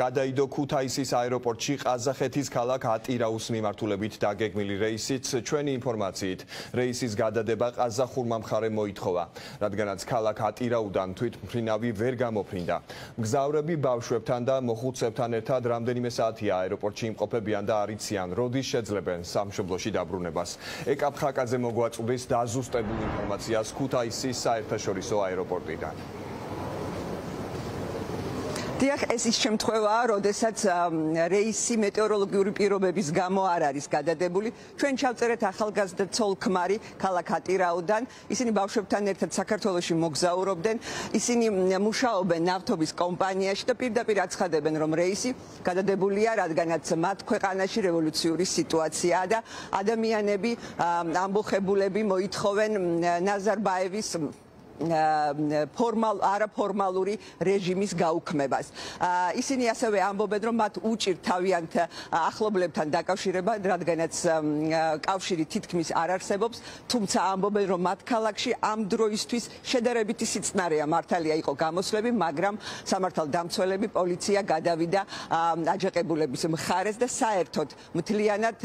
გადაიდო ქუთაისის აეროპორტში ყაზახეთის ქალაქ ატირაუს მიმართულებით დაგეგმილი რეისიც. ჩვენი ინფორმაციით რეისის გადადება ყაზახურმა მხარემ მოითხოვა რადგანაც ქალაქ ატირაუდან თვით მფრინავი ვერ გამოფრინდა. მგზავრები ბავშვებთან და მოხუცებთან ერთად რამდენიმე საათია აეროპორტში იმყოფებიან და არიციან როდის შეძლებენ სამშობლოში დაბრუნებას. ეკაპ ხაკაძე მოგვაწვდის დაზუსტებულ ინფორმაციას ქუთაისის საერთაშორისო აეროპორტიდან დიახ, ეს ის შემთხვევაა, როდესაც რეისი მეტეოროლოგიური პირობების გამო არ არის გადადებული. ჩვენ ჩავწერეთ ახალგაზრდა ცოლ-ქმარი ქალაქ ატირაუდან. ისინი ბავშვებთან ერთად საქართველოში მოგზაურობდნენ. ისინი მუშაობენ ნავთობის კომპანიაში და პირდაპირ აცხადებენ, რომ რეისი გადადებულია, რადგანაც მათ ქვეყანაში რევოლუციური სიტუაციაა და ადამიანები ამბოხებულები მოითხოვენ ნაზარბაევის ფორმალ არაფორმალური რეჟიმის გაუქმებას. ისინი ასევე ამბობენ, რომ მათ უჭირთ თავიანთ ახლობლებთან დაკავშირება, რადგანაც კავშირი თითქმის არ არსებობს, თუმცა ამბობენ, რომ მათ ქალაქში ამ დროისთვის შედარებითი სიცნარეა მართალია იყო გამოსვლები, მაგრამ სამართალ დამცველები პოლიცია გადავიდა აჯანყებულების მხარეს და საერთოდ მთლიანად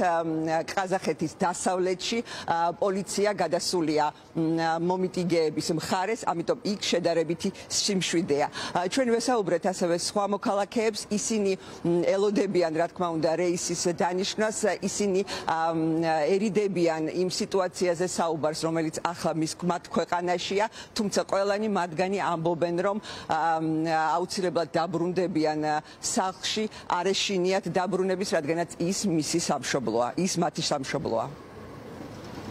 ყაზახეთის დასავლეთში პოლიცია გადასულია მომიტიგეების მხარეს არის, ამიტომ იქ შედარებითი სიმშვიდეა. ჩვენ ვესაუბრეთ ასევე სხვა მოქალაქეებს, ისინი ელოდებიან, რა თქმა უნდა, რეისის დანიშნას, ისინი ერიდებიან იმ სიტუაციაზე საუბარს, რომელიც ახლა მის მათ ქვეყანაშია, თუმცა ყველანი მათგანი ამბობენ, რომ აუცილებლად დაბრუნდებიან სახლში, არეშინიათ დაბრუნების, რადგანაც ის მისი სამშობლოა, ის მათი სამშობლოა.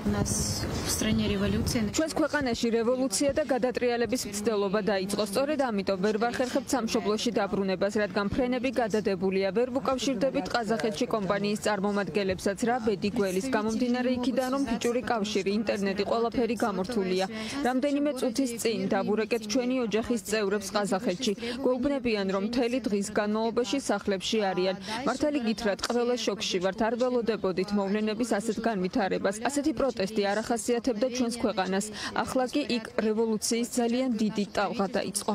нас в стране революция. ჩვენს ქვეყანაში რევოლუცია და გადატრიალების მცდელობა დაიწყო. სწორედ ამიტომ ვერ ვახერხებთ სამშობლოში დაბრუნებას, რადგან ფრენები გადადებულია. ვერ ვუკავშირდებით ყაზახეთში კომპანიის წარმომადგენლებსაც რა ბედი გველის გამომდინარე იქიდან, რომ ფიჭური კავშირი, ინტერნეტი ყველაფერი გამორთულია. რამდენიმე წუთის წინ დაბურეკეთ ჩვენი ოჯახის წევრებს ყაზახეთში. გვეუბნებიან, რომ მთელი დღის განმავლობაში სახლებში არიან. მართალი გითხრათ, ყველა შოქში ვართ, არ ველოდებოდით მოვლენების ასეთ განვითარებას. ასეთი პრო პროტესტი არ ახასიათებდა ჩვენს ქვეყანას. ახლა კი იქ რევოლუციის ძალიან დიდი ტალღა დაიწყო.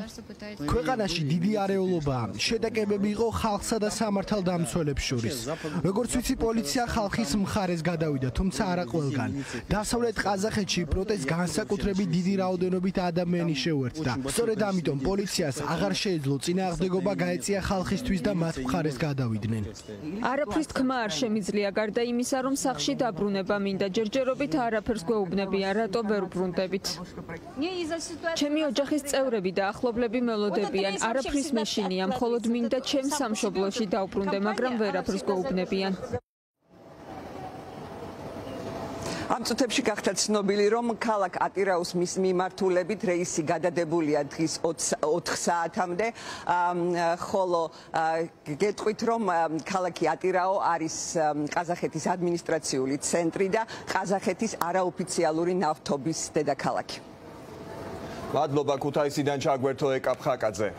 ქვეყანაში დიდი არეულობაა. შეტაკებები იყო ხალხსა და სამართალ დამცველებს შორის. როგორც ვიცი, პოლიცია ხალხის მხარეს გადავიდა, თუმცა არა ყველგან. დასავლეთ ყაზახეთში პროტესტ განსაკუთრებით დიდი რაოდენობით ადამიანი შეუერთდა. სწორედ ამიტომ პოლიციას აღარ შეეძლო წინააღმდეგობა გაეწია ხალხისთვის და მათ მხარეს გადავიდნენ. არაფრის თქმა არ შემიძლია გარდა იმისა, რომ სახში დაბრუნება მინდა ჯერჯერობით ვთქვით არაფერს გვეუბნებიან რატო ვერ ვბრუნდებით ჩემი ოჯახის წევრები და ახლობლები მელოდებიან არაფრის მეშინია მხოლოდ მინდა ჩემ სამშობლოში დავბრუნდე მაგრამ ვერაფერს გვეუბნებიან ამ წუთებში გახდა ცნობილი, რომ ქალაქ ატირაუს მის მიმართულებით რეისი გადადებულია დღის 4 საათამდე. ხოლო გეტყვით, რომ ქალაქი ატირაო არის ყაზახეთის ადმინისტრაციული ცენტრი და ყაზახეთის არაოფიციალური ნავთობის დედაქალაქი. მადლობა ქუთაისიდან ჩაგვერთო ეკაპ ხაკაძე.